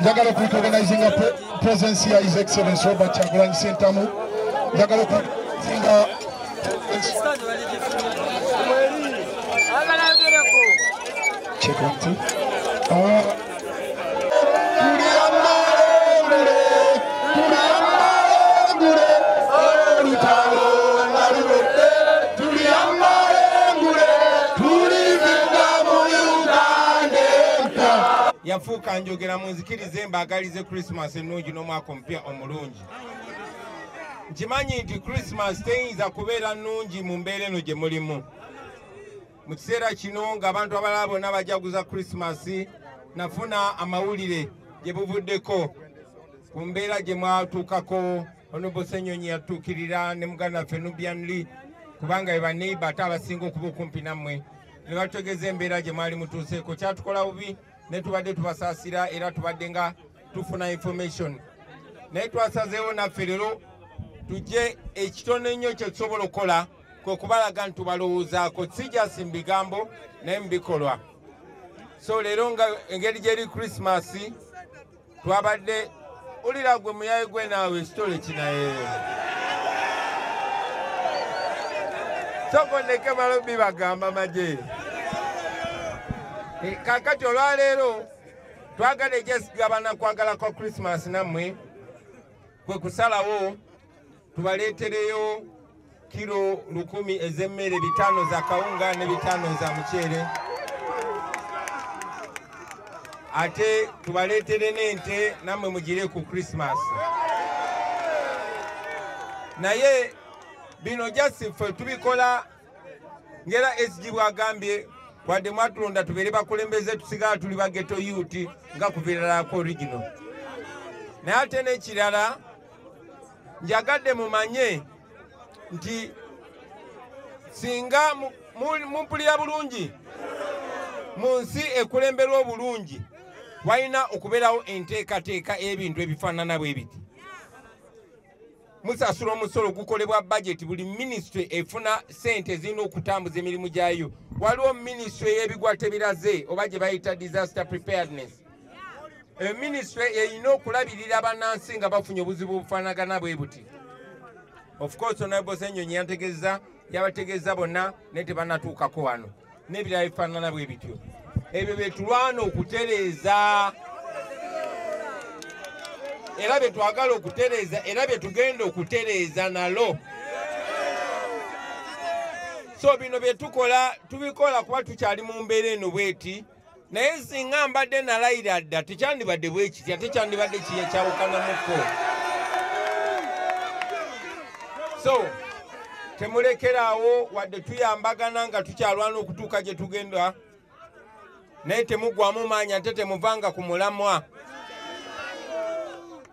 njagala okuorganizinga presence ya his excellence robert kyagulanyi sentamu njagala okuorganizinga check two. Uh, yafuuka njogera munzikirize mbaagalize krisimas ennungi n'omwaka omupya omulungi. Nkimanyi nti krisimas teyinza kubeera nnungi mu mbeera eno gye mulimu. Mu kiseera kino ng'abantu abalala bonna bajaguza krisimasi nafuna amawulire gye buvuddeko. Ku mbeera gye mwatuukako onobo senyonyi yatuukirira ne muganda waffe nubianli kubanga be baneiba ate abasinga okuba okumpi nammwe. Ne batutegeeza embeera gye mwali mutuuseeko. Kyatukola bubi ne tubadde tubasaasira era tubadde nga tufuna information. Naye twasazeewo naffe leero tujje ekitono ennyo kye tusobola okukola kwe kubalaga nti tubalowoozaako si jasi mu bigambo naye mu bikolwa. So leero nga engeri gyeri krisimasi twabadde ulira gwe muyaye gwe naawe ekitole kinaye. Soko ndeke balobi bagamba maje Eh, kakati olwaleero twagala egyesigabana kwagala kwa krisimasi nammwe kwe kusalawo tubaleetereyo kiro lukumi ez'emmere bitaano za kawunga ne bitaano za muceere. Ate tubaleetere n'ente nammwe mugire ku krisimasi naye bino jasi ffe tubikola ngera sg bwagambye wadde mwatulonda tubeere bakulembeze tusigala tuli bageto yuti nga kuviiralako original. Naye ate n'ekirala njagadde mumanye nti singa mu- mu- mumpulira bulungi mu nsi ekulemberwa obulungi walina okubeerawo enteekateeka y'ebintu ebifaanana bwe biti musasula omusolo gukolebwa bajeti buli minisitule efuna sente ezirina okutambuza emirimu gyayo. Waliwo minisitule y'ebigwa tebiraze oba gye bayita disaster preparedness. Eyo minisitule erina okulabirira bannansi nga bafunye obuzibu obufaanagana bwe buti. Of course honorable senyonyi yantegeza yabategeeza bonna naye tebannatuukako wano. N'ebirala bifaanana bwe bityo. Ebyo bye tulwana okutereeza era bye twagala okutereeza era bye tugenda okutereeza nalo. So bino bye tukola tubikola kuba tukyali mu mbeera eno bweti. Naye singa mbadde nalayira dda tekyandibadde bwe kitya tekyandibadde kiye kyawukanamukko so temulekeraawo wadde tuyambagana nga tukyalwana okutuuka gye tugenda. Naye temuggwamu maanyi ate temuvanga ku mulamwa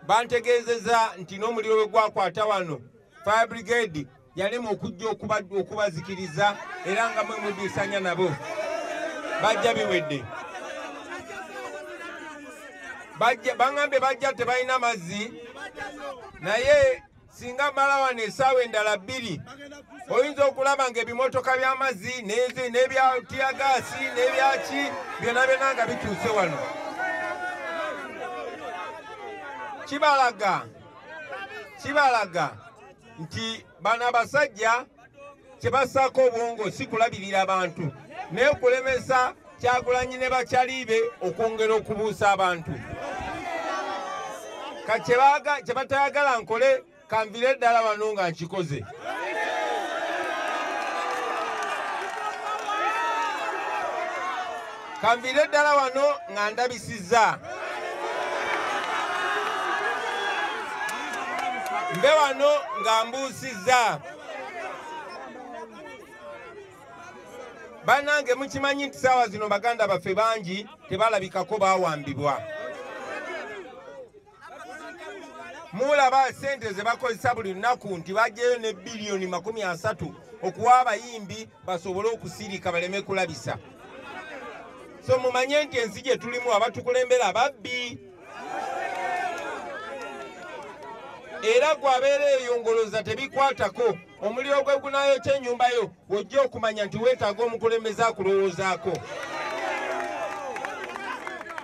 bantegeezeza nti n'omuliro bwe gwakwata wano fire brigade yalema okujja okuba- okubazikiriza era nga mwe mudisanya nabo. Bajja biwedde. Baŋŋambye bajja tebalina mazzi. Naye singa mala wano essaawa endala bbiri oyinza okulaba ng'ebimotoka by'amazzi n'ebya tiyagaasi n'ebyaki byonna byonna nga bituuse wano kibalaga kibalaga nti bano abasajja kye bassaako obwongo si kulabirira abantu. Naye kulemesa kyagulanyi ne bakyaliibe okwongera okubuusa abantu. Ka kye batayagala nkole kanvire eddala wano nga nkikoze. Kanvire eddala wano nga ndabisizza mbe wano nga mbuusizza bannange mukimanyi nti saawa zino baganda baffe bangi tebalabikako baawambibwa mulaba sente ze bakozesa buli lunaku nti bajjayo ne biliyoni makumi asatu okuwa abayimbi basobole okusirika baleme kulabisa. So mumanye nti ensi gye tulimu abatukulembera babbi era gwabeera eyongoloza tebikwatako omuliro gwe gunayokya ennyumba yo wojja okumanya nti weetaaga omukulembeze akulowoozaako.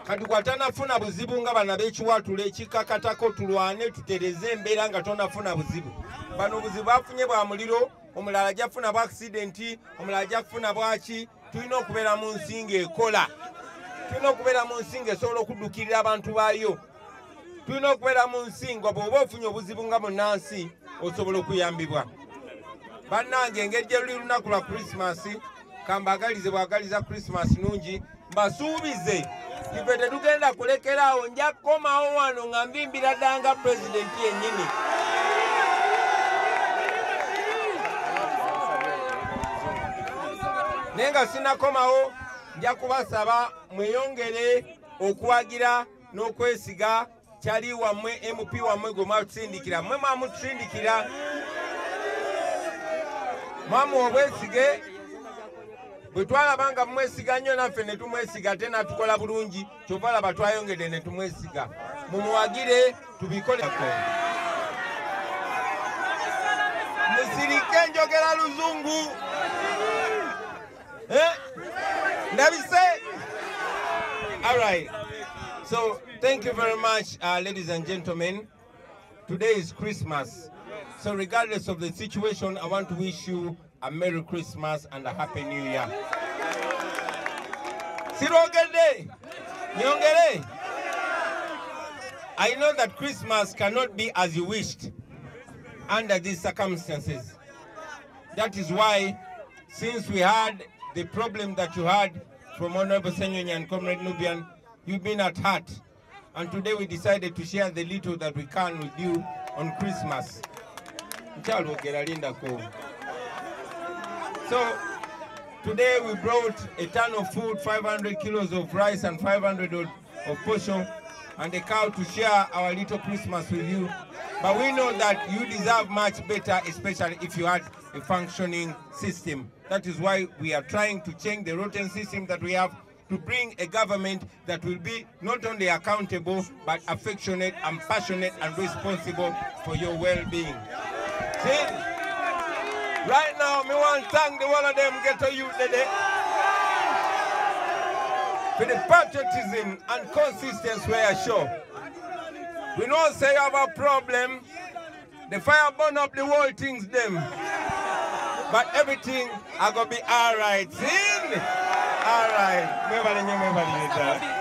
Kati gwatanafuna buzibu nga bana b'ekiwatula ekikakatako tulwane tutereze embeera nga tonafuna buzibu. Bano obuzibu bafunye bwa muliro omulala jafuna bwa akisidenti omulala jafuna bwaki tulina okubeera mu nsi ng'ekola tulina okubeera mu nsi ng'esobola okuddukirira abantu baayo tulina okubeera mu nsi nga bw'oba ofunye obuzibu nga munnansi osobola okuyambibwa. Bannange engeri gye luli lunaku lwa krisimasi kambagalize bwagaliza krisimasi nungi mbasuubize. Ife tetugenda kulekeraawo nja kukomawo wano nga nvimbira ddala nga pulezidenti yennyini. Naye nga sinakomawo nja kubasaba mweyongere okuwagira n'okwesiga kyali wammwe mp wammwe gwe mwatusindikira mmwe mwamutusindikira mwamuwa obwesige bwe twalaba nga mumwesiga nnyo naffe ne tumwesiga ate natukola bulungi kyova laba twayongedde ne tumwesiga. Mumuwagire tubikoleko musirike njogera luzungu. Eh? ndabise. All right so thank you very much uh, ladies and gentlemen. Today is christmas. So regardless of the situation i want to wish you a merry christmas and a happy new year. I know that christmas cannot be as you wished under these circumstances. That is why since we had the problem that you had from Honorable Senyonya and Comrade Nubian, you've been at heart. And today we decided to share the little that we can with you on Christmas. So today we brought a ton of food, 500 kilos of rice and 500 of, of portion, and a cow to share our little Christmas with you. But we know that you deserve much better, especially if you had a functioning system. That is why we are trying to change the rotten system that we have to bring a government that will be not only accountable, but affectionate and passionate and responsible for your well-being. See? Right now, me want to thank the one of them get to you today. For the patriotism and consistency we are sure. We know say you have a problem. The fire burn up the whole things them. But everything are gonna be alright. See? All right. Mwebale nye mwebale nye.